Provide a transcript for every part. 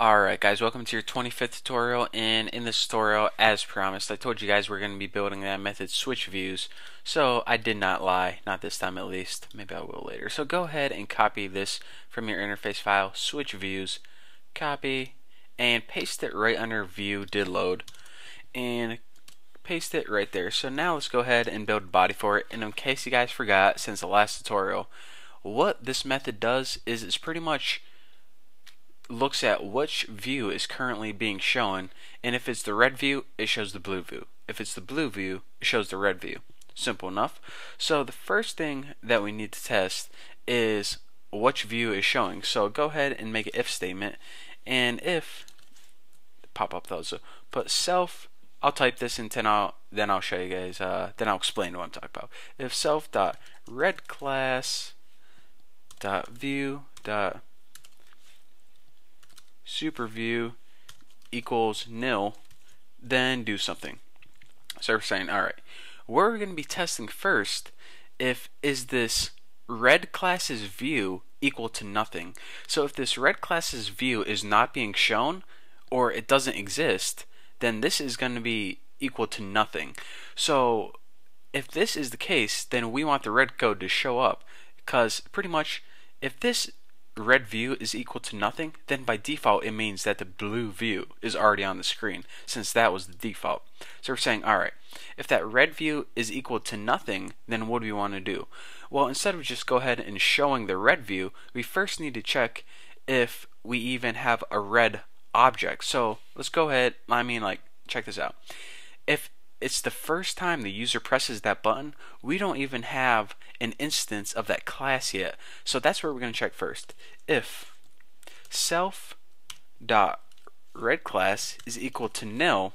Alright guys, welcome to your 25th tutorial and in this tutorial, as promised, I told you guys we're going to be building that method switch views so I did not lie, not this time at least, maybe I will later. So go ahead and copy this from your interface file, switch views, copy, and paste it right under view did load and paste it right there. So now let's go ahead and build body for it and in case you guys forgot since the last tutorial, what this method does is it's pretty much looks at which view is currently being shown and if it's the red view it shows the blue view. If it's the blue view it shows the red view. Simple enough. So the first thing that we need to test is which view is showing. So go ahead and make an if statement and if pop up those. Put self I'll type this and then I'll then I'll show you guys uh, then I'll explain what I'm talking about. If self dot red class dot view dot superview equals nil, then do something. So we're saying, all right, where we're going to be testing first if is this red class's view equal to nothing. So if this red class's view is not being shown or it doesn't exist, then this is going to be equal to nothing. So if this is the case, then we want the red code to show up because pretty much if this red view is equal to nothing, then by default it means that the blue view is already on the screen, since that was the default. So we're saying, alright, if that red view is equal to nothing, then what do we want to do? Well, instead of just go ahead and showing the red view, we first need to check if we even have a red object. So let's go ahead, I mean like, check this out. If it's the first time the user presses that button, we don't even have an instance of that class yet. So that's where we're going to check first. If self dot red class is equal to nil,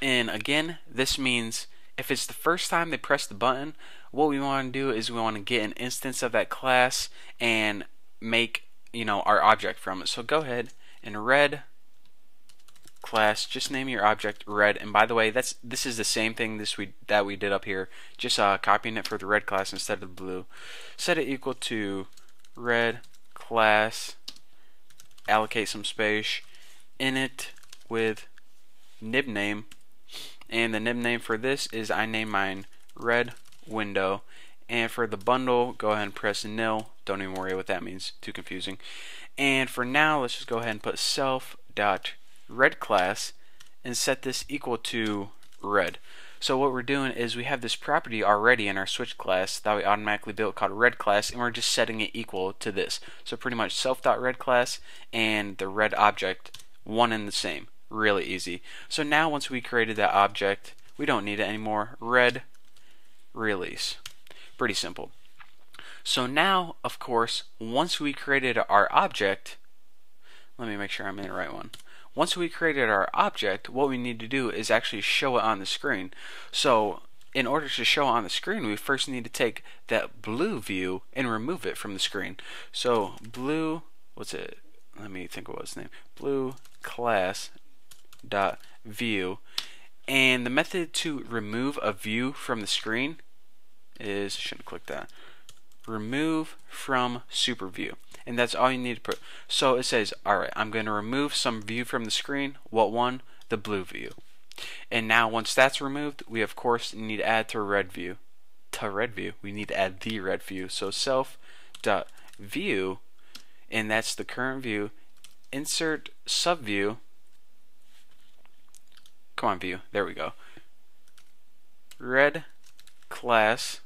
and again, this means if it's the first time they press the button, what we want to do is we want to get an instance of that class and make you know our object from it. So go ahead and red class just name your object red. And by the way that's this is the same thing this we that we did up here. Just uh, copying it for the red class instead of the blue. Set it equal to red class allocate some space in it with nib name. And the nib name for this is I name mine red window. And for the bundle go ahead and press nil. Don't even worry what that means. Too confusing. And for now let's just go ahead and put self dot red class and set this equal to red. So what we're doing is we have this property already in our switch class that we automatically built called red class and we're just setting it equal to this. So pretty much self.red class and the red object one and the same. Really easy. So now once we created that object we don't need it anymore. Red release. Pretty simple. So now of course once we created our object let me make sure I'm in the right one. Once we created our object, what we need to do is actually show it on the screen. So in order to show on the screen, we first need to take that blue view and remove it from the screen. So blue, what's it? Let me think of what's name. Blue class dot view, and the method to remove a view from the screen is shouldn't click that. Remove from super view and that's all you need to put. So it says, alright, I'm going to remove some view from the screen. What one? The blue view. And now once that's removed, we of course need to add to red view. To red view, we need to add the red view. So self dot view, and that's the current view. Insert subview. Come on, view. There we go. Red class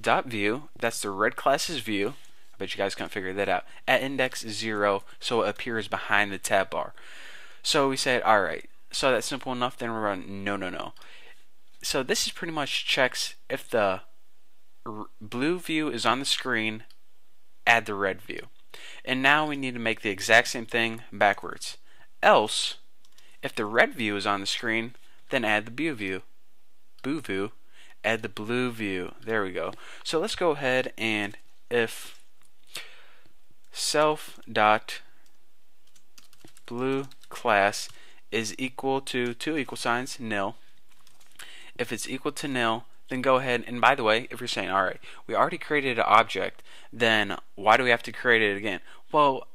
dot view. That's the red class's view but you guys can't figure that out. At index 0, so it appears behind the tab bar. So we said, alright, so that's simple enough, then we run no, no, no. So this is pretty much checks if the blue view is on the screen, add the red view. And now we need to make the exact same thing backwards. Else, if the red view is on the screen, then add the blue view. Blue view. Add the blue view. There we go. So let's go ahead and if self dot blue class is equal to two equal signs nil. If it's equal to nil, then go ahead and by the way, if you're saying, all right, we already created an object, then why do we have to create it again? Well,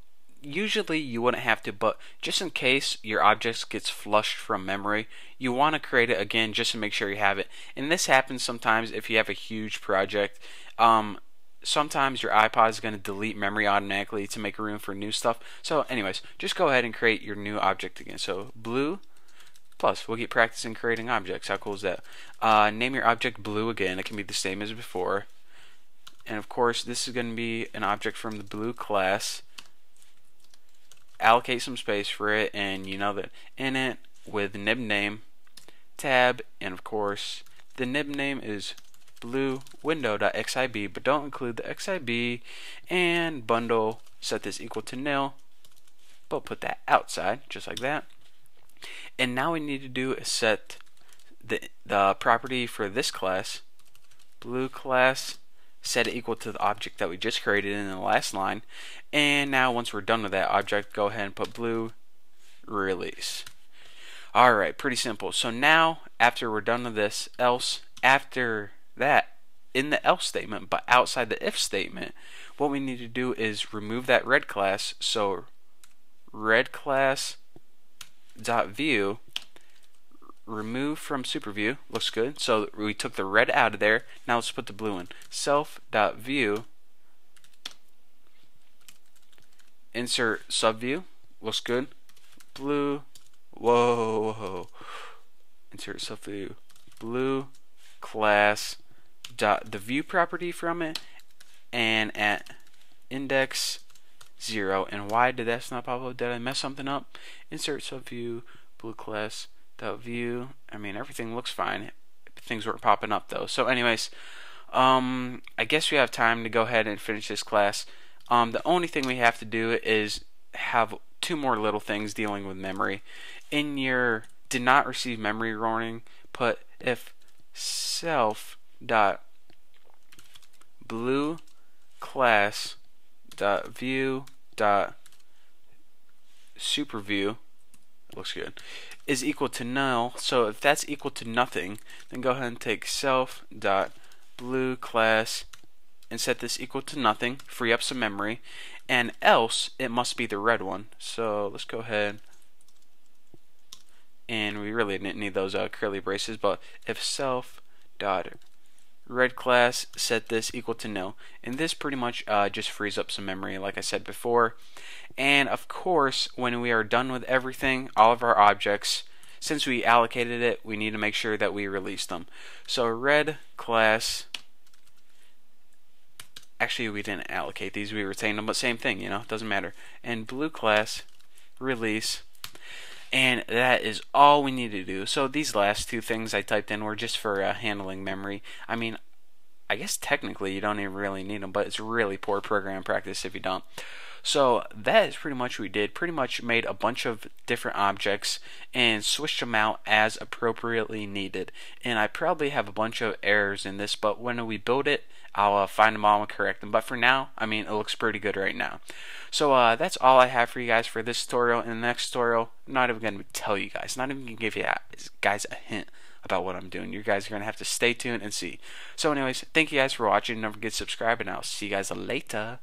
usually you wouldn't have to, but just in case your object gets flushed from memory, you want to create it again just to make sure you have it. And this happens sometimes if you have a huge project. Um, sometimes your iPod is going to delete memory automatically to make room for new stuff. So anyways, just go ahead and create your new object again. So blue plus, we'll get practicing creating objects. How cool is that? Uh, name your object blue again. It can be the same as before. And of course, this is going to be an object from the blue class allocate some space for it and you know that init with nib name tab and of course the nib name is blue window.xib but don't include the xib and bundle set this equal to nil but put that outside just like that. And now we need to do is set the, the property for this class blue class set it equal to the object that we just created in the last line. And now once we're done with that object, go ahead and put blue release. Alright, pretty simple. So now, after we're done with this, else, after that, in the else statement, but outside the if statement, what we need to do is remove that red class. So red class dot view remove from superview. Looks good. So we took the red out of there. Now let's put the blue in. Self dot view insert subview. Looks good. Blue. Whoa, whoa. insert subview. Blue class. Dot the view property from it. And at index 0 and why did that not pop up oh, did I mess something up? Insert subview. Blue class that view. I mean, everything looks fine. Things weren't popping up though. So, anyways, um, I guess we have time to go ahead and finish this class. Um, the only thing we have to do is have two more little things dealing with memory. In your did not receive memory warning, put if self dot blue class dot view dot super view looks good is equal to null. So if that's equal to nothing, then go ahead and take self dot blue class and set this equal to nothing, free up some memory, and else it must be the red one. So let's go ahead and we really didn't need those uh, curly braces, but if self dot red class set this equal to nil, and this pretty much uh, just frees up some memory, like I said before. And of course, when we are done with everything, all of our objects, since we allocated it, we need to make sure that we release them. So red class, actually we didn't allocate these, we retained them, but same thing, you know, doesn't matter. And blue class, release, and that is all we need to do. So these last two things I typed in were just for uh, handling memory. I mean, I guess technically you don't even really need them, but it's really poor program practice if you don't. So that is pretty much what we did. Pretty much made a bunch of different objects and switched them out as appropriately needed. And I probably have a bunch of errors in this, but when we build it, I'll uh, find them all and correct them. But for now, I mean, it looks pretty good right now. So uh, that's all I have for you guys for this tutorial. In the next tutorial, I'm not even going to tell you guys, not even going to give you guys a hint about what I'm doing. You guys are going to have to stay tuned and see. So anyways, thank you guys for watching. Don't forget to subscribe, and I'll see you guys later.